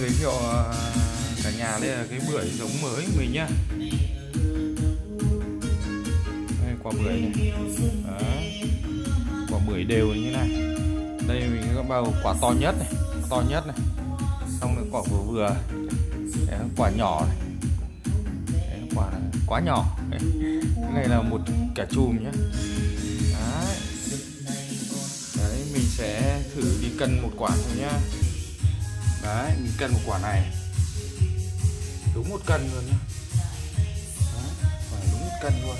giới thiệu à, cả nhà đây là cái bưởi giống mới của mình nhá. Đây quả bưởi này. Đó. quả bưởi đều như này. Đây mình có bao quả to nhất này to nhất này. Xong rồi quả vừa vừa. Đấy, quả nhỏ này. Đấy, quả quá nhỏ. Đấy. cái này là một cả chùm nhé Đấy. Đấy, mình sẽ thử đi cân một quả thôi nhá. Đấy, mình cân một quả này. Đúng một cân luôn nhá. Đấy, phải đúng một cân luôn.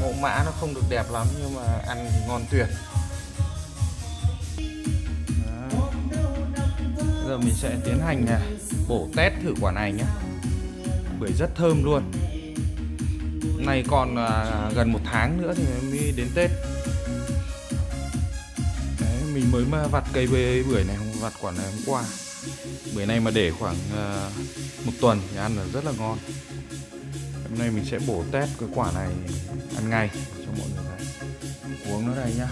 Mẫu mã nó không được đẹp lắm nhưng mà ăn thì ngon tuyệt. Đấy. Bây giờ mình sẽ tiến hành nè bổ test thử quả này nhé Bưởi rất thơm luôn. Này còn à, gần một tháng nữa thì mới đến Tết mình mới mà vặt cây bưởi này không vặt quả này hôm qua. Bưởi này mà để khoảng uh, một tuần thì ăn là rất là ngon. Hôm nay mình sẽ bổ test cái quả này ăn ngay cho mọi người thấy uống nó đây nhá.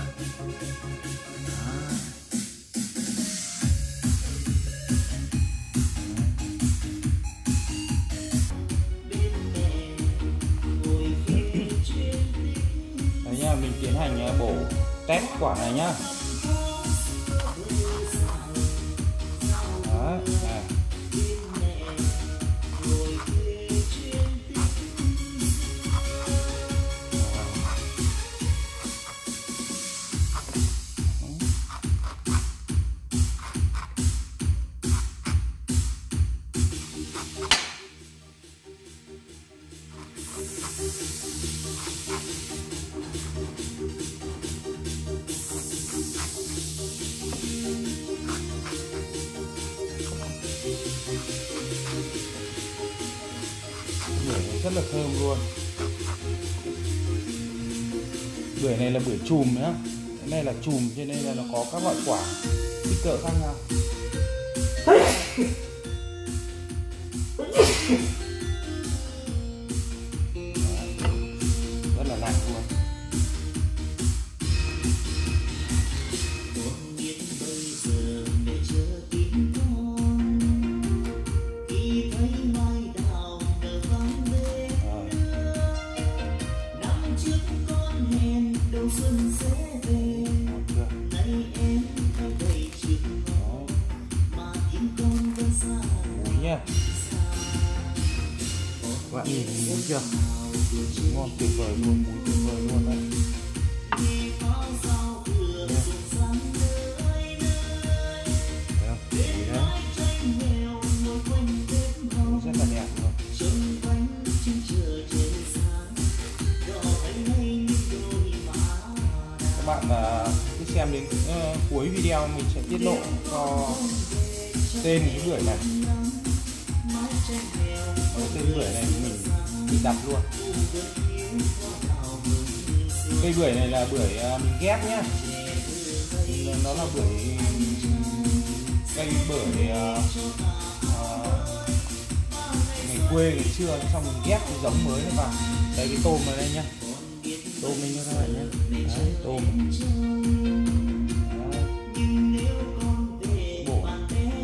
Đấy nhá, mình tiến hành ờ, bổ test quả này nhá. Đó, rất là thơm luôn. Bưởi này là bưởi chùm nhá. Cái này là chùm cho nên là nó có các loại quả, kích cỡ khác nhau. ngon chưa? Đó. Muối nha. các bạn nhìn thấy chưa? Ngon tuyệt vời luôn muối tuyệt vời luôn đấy các bạn à, cứ xem đến ờ, cuối video mình sẽ tiết lộ cho tên cái bưởi này. Ở tên bưởi này mình mình đặt luôn. Cây bưởi này là bưởi à, mình ghép nhá. Nó là bưởi cây bưởi à, ngày quê ngày xưa, xong mình ghép cái giống mới vào. Đây, cái tôm vào đây nhá. Tôm mình cho các bạn nhé Đấy, tôm Đấy. bổ bổ nhá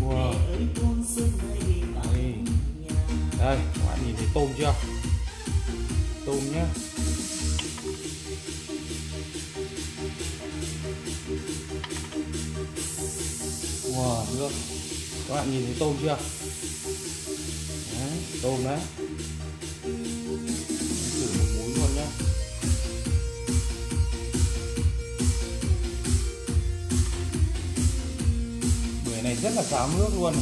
wow. Đây. đây các bạn nhìn thấy tôm chưa tôm nhá Wow, được. Các bạn nhìn thấy tôm chưa? Đấy, tôm đấy. Thử một muối luôn nhá. Bưởi này rất là ráo nước luôn.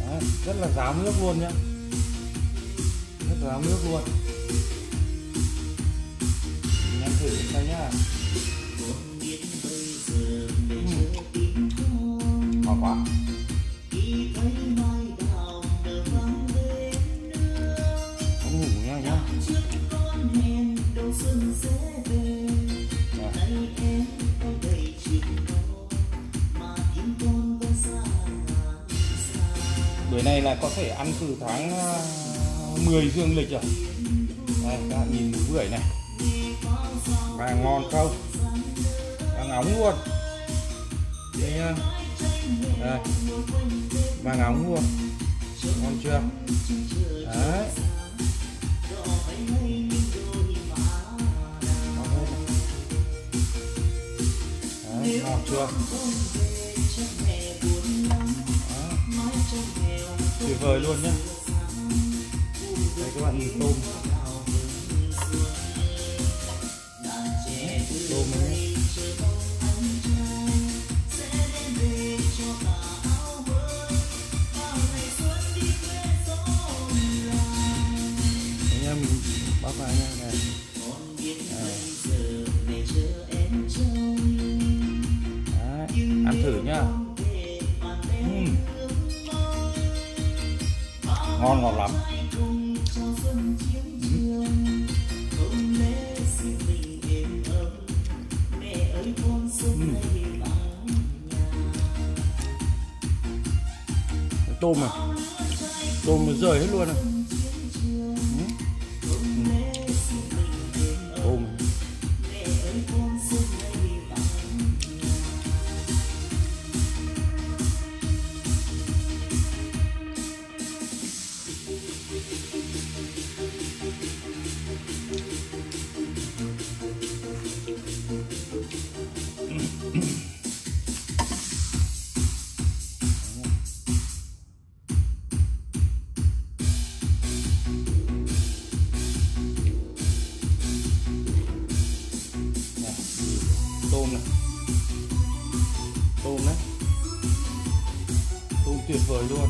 Đấy, rất là ráo nước luôn nhá. Rất ráo nước luôn. Mình thử xem nhá. Ngon quá không ngủ nha, nhá. Bữa này là có thể ăn từ tháng ờ, 10 dương lịch rồi. Đây, các bạn nhìn bưởi này. Vàng ngon không? Vàng óng luôn. Đây nha đây. Vàng óng luôn ngon chưa? Đấy. Đấy, ngon chưa? Tuyệt vời luôn nhé. đây các bạn nhìn tôm. Ăn thử ngon ngọt lắm. Ừm. Tôm này tôm rời hết luôn này tuyệt vời luôn.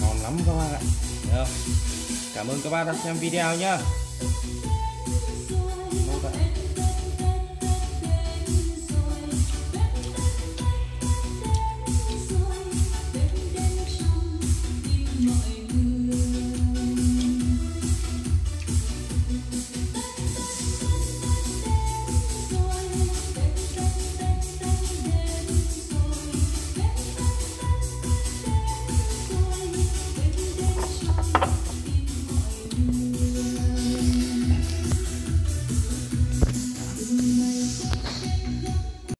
Ngon lắm các bạn ạ. Được. cảm ơn các bạn đã xem video nhá.